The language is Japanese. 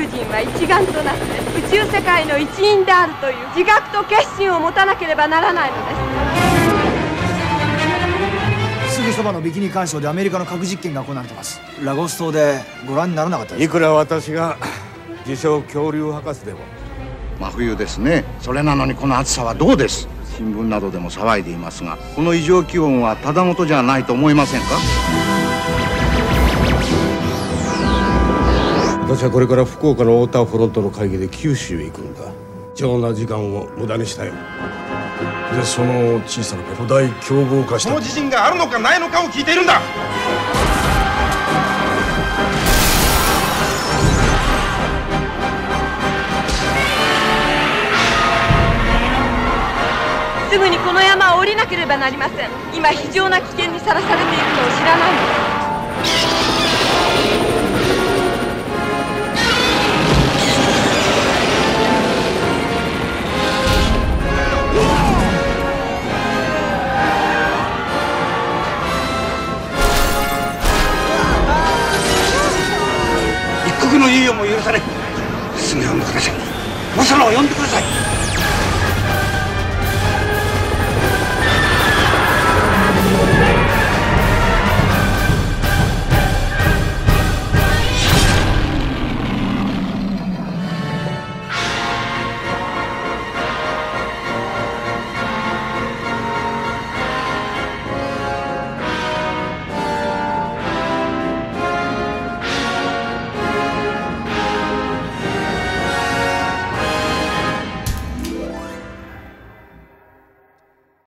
人は一丸となって宇宙世界の一員であるという自覚と決心を持たなければならないのです。すぐそばのビキニ干渉でアメリカの核実験が行われてます。ラゴス島でご覧にならなかったですいくら私が自称恐竜博士でも。真冬ですね。それなのにこの暑さはどうです？新聞などでも騒いでいますがこの異常気温はただごとじゃないと思いませんか？私はこれから福岡のウォーターフロントの会議で九州へ行くんだ。貴重な時間を無駄にしたよ。でその小さな巨大凶暴化したこの地震があるのかないのかを聞いているんだ。すぐにこの山を降りなければなりません。今非常な危険にさらされているのを知らないのの猶予も許されすぐ呼んでください。マサラを呼んでください。